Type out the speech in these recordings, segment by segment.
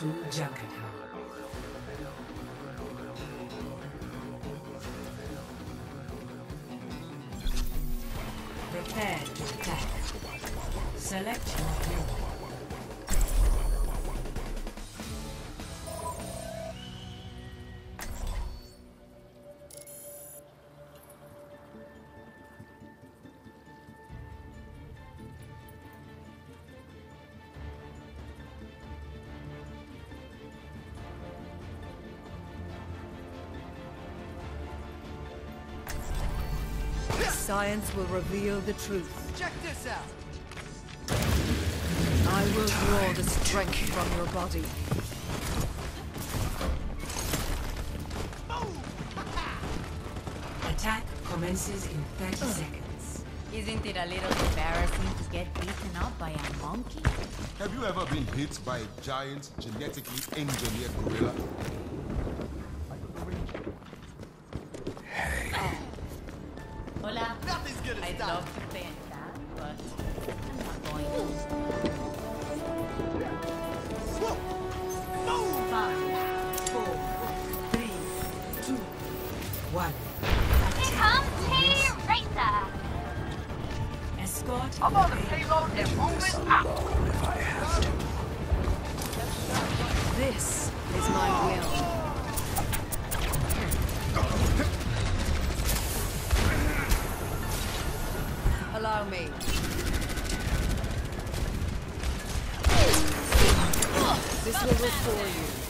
to Junkertown. Prepare to attack. Select your hero. Science will reveal the truth. Check this out. I will draw the strength from your body. Attack commences in 30 seconds. Isn't it a little embarrassing to get beaten up by a monkey? Have you ever been hit by a giant, genetically engineered gorilla? I'd love to play that, but I'm not going to. Five, four, three, two, one. Here comes Team Racer! Escort I'm on the payload and. Allow me. This will restore you.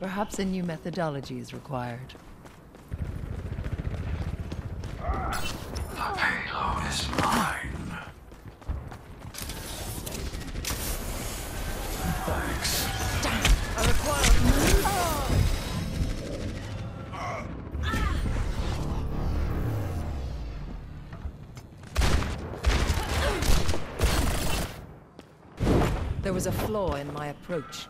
Perhaps a new methodology is required. Was a flaw in my approach.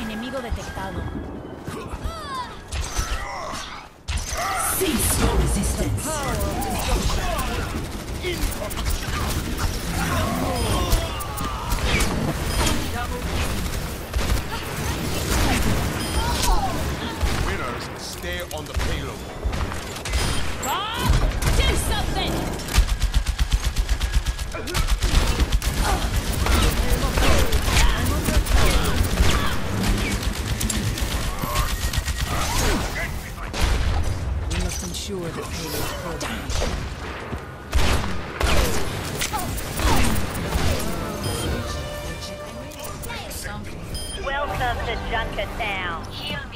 Enemigo detectado. Stay on the payload. Do something! We must ensure the payload program. Welcome to Junkertown. Heal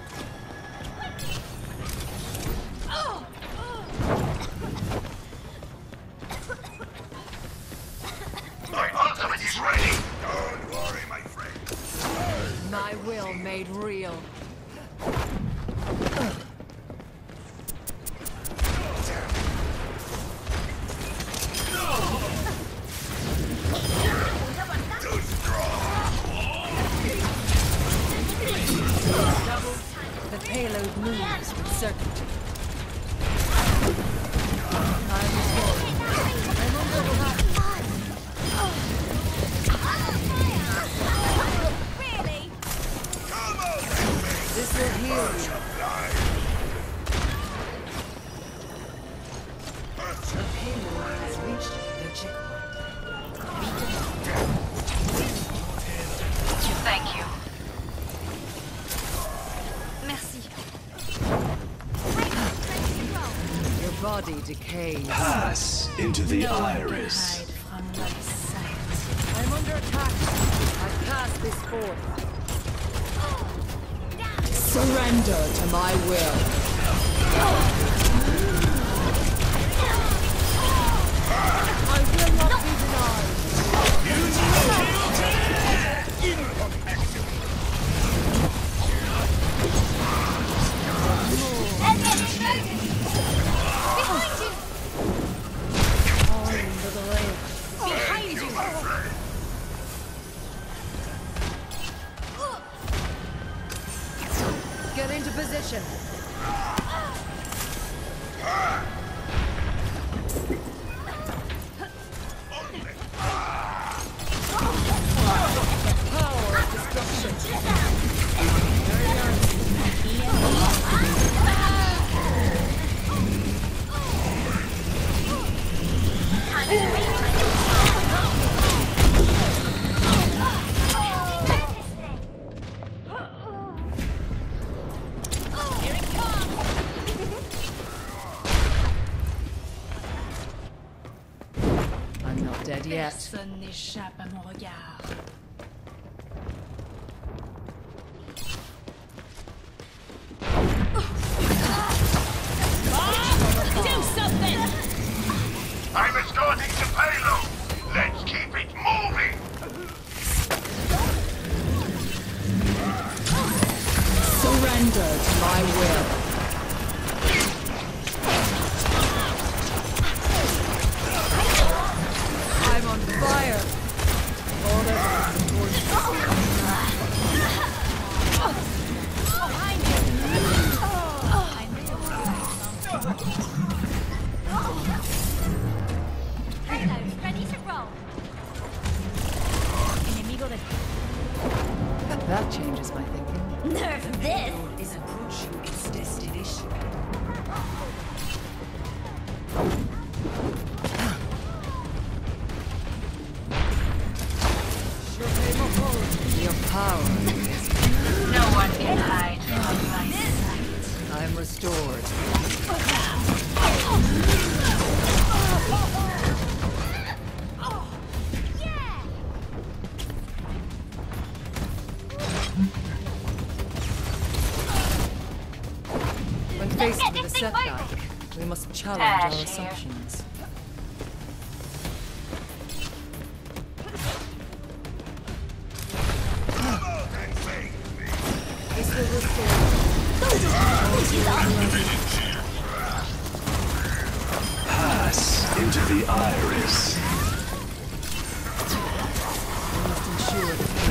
body decays. Pass into the No iris. hide from my sight. I'm under attack. I pass this forth. Surrender to my will. Position. Power of destruction. I'm not dead yet. Personne n'échappe à mon regard. Ah, I'm escorting the payload. Faced with a this setback, we must challenge Ash our assumptions. This will restore Pass into the iris. We must ensure